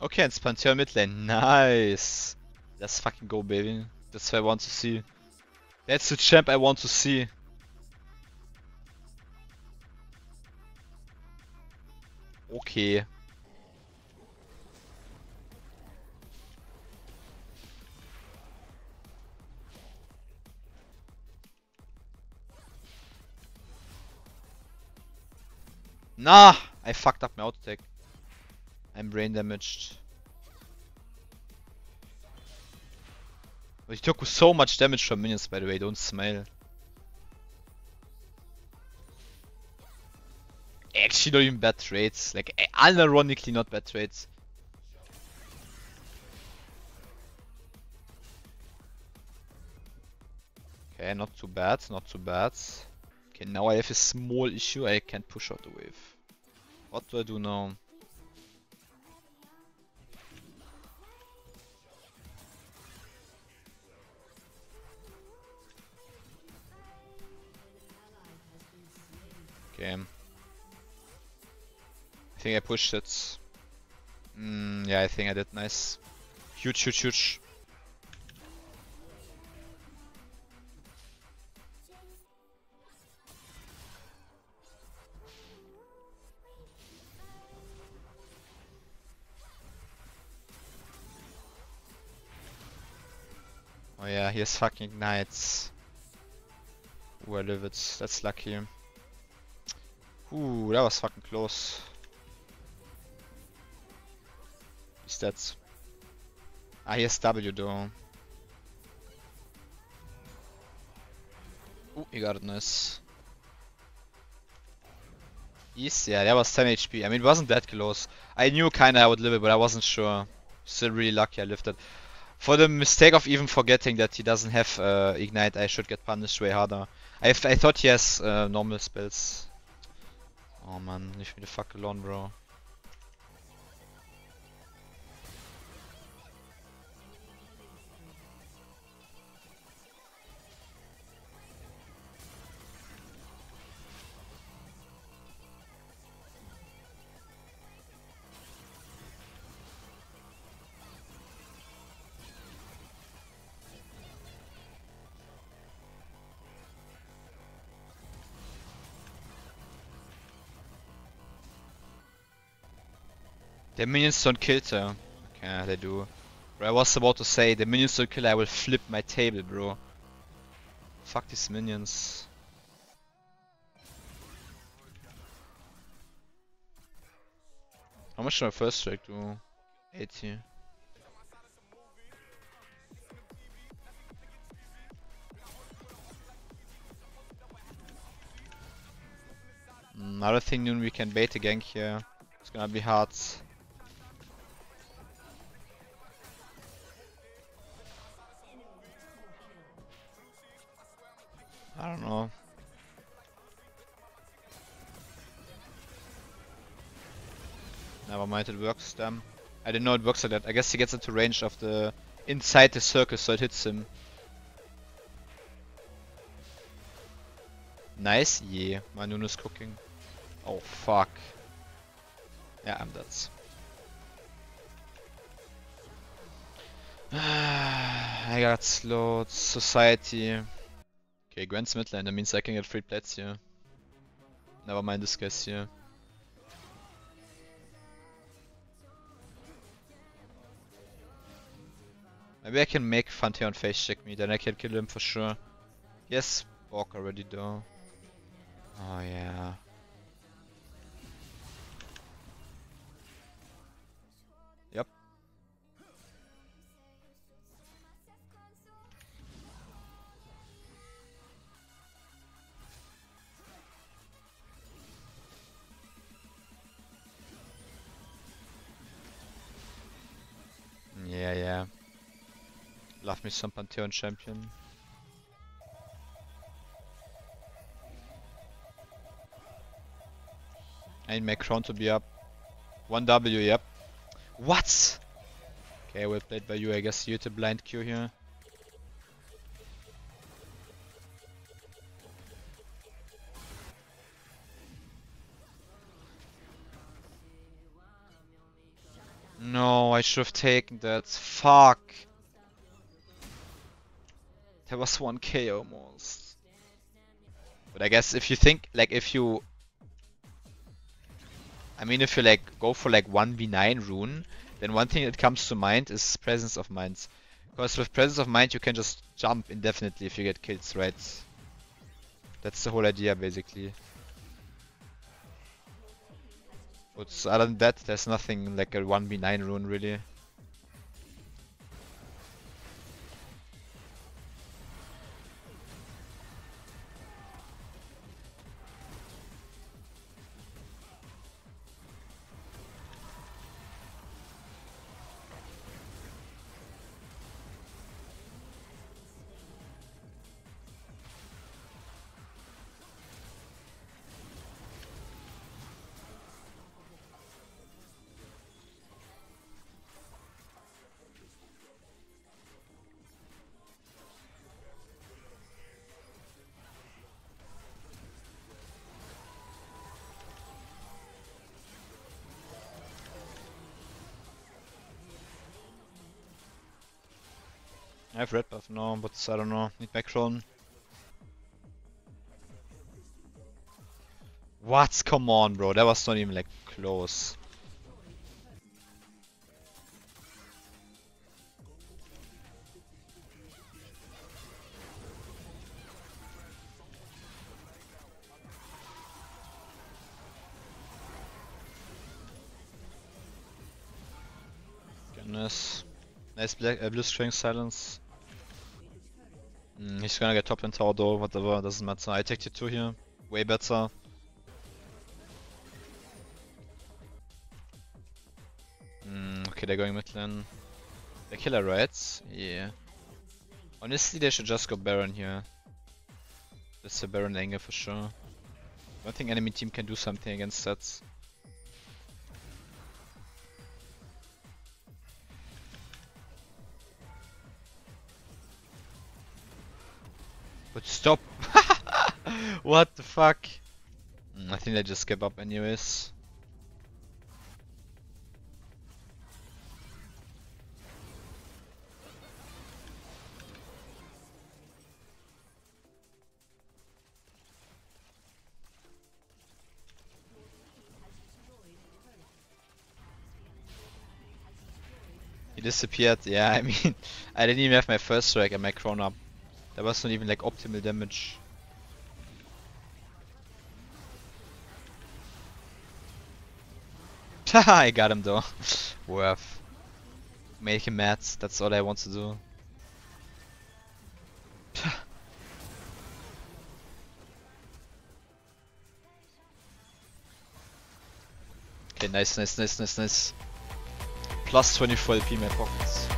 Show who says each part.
Speaker 1: Okay, it's Pantheon mid lane. Nice. Let's fucking go, baby. That's what I want to see. That's the champ I want to see. Okay. Nah! I fucked up my auto attack. I'm brain damaged. But he took so much damage from minions by the way, don't smile. Actually not even bad trades, like eh, unironically not bad trades. Okay, not too bad, not too bad. Okay, now I have a small issue, I can't push out the wave. What do I do now? Okay. I think I pushed it. Mm, yeah, I think I did. Nice. Huge, huge, huge. Oh yeah, he has fucking knights. Ooh, I live it. That's lucky. Ooh, that was fucking close. Is that... Ah, here's W though. Ooh, he got it nice. Easy, yeah, that was 10 HP. I mean, it wasn't that close. I knew kinda I would live it, but I wasn't sure. Still really lucky I lived it. For the mistake of even forgetting that he doesn't have uh, Ignite, I should get punished way harder. I, I thought he has uh, normal spells. Oh man, leave me the fuck alone, bro. The minions don't kill her. Okay, they do. I was about to say, the minions don't kill I will flip my table, bro. Fuck these minions. How much did my first strike do? 80. Mm, I don't noon we can bait a gank here. It's gonna be hard. I don't know. Never mind, it works. I didn't know it works like that. I guess he gets into range of the inside the circle so it hits him. Nice, yeah. My Nunu's cooking. Oh fuck. Yeah, I'm dead. I got slowed. Society. Okay, Gwen's mid lane, that means I can get free plates here. Never mind this guys here. Maybe I can make Pantheon face check me, then I can kill him for sure. Yes, walk already though. Oh yeah. Love me some Pantheon champion. My crown to be up. 1W, yep. What? Okay, well played by you. I guess you to blind Q here. No, I should have taken that. Fuck. That was 1k almost. But I guess if you think, like, if you... I mean, if you, like, go for, like, 1v9 rune, then one thing that comes to mind is Presence of Minds. Because with Presence of Mind, you can just jump indefinitely if you get kills, right? That's the whole idea, basically. But other than that, there's nothing like a 1v9 rune, really. I have red buff now, but I don't know. Need Macron. What? Come on, bro. That was not even like close. Goodness. Nice black, uh, blue string silence. He's gonna get top in tower though, whatever, doesn't matter. I take T2 here, way better. Mm, okay, they're going mid lane. The killer, right? Yeah. Honestly, they should just go Baron here. That's a Baron angle for sure. I don't think enemy team can do something against that. But stop! what the fuck? Mm, I think they just give up anyways. He disappeared, yeah, I mean, I didn't even have my first strike and my crown up. That was not even like optimal damage. Haha, I got him though. Worth. Make him mad, that's all I want to do. okay, nice, nice, nice, nice, nice. Plus 24 LP in my pockets.